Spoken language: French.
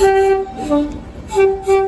radio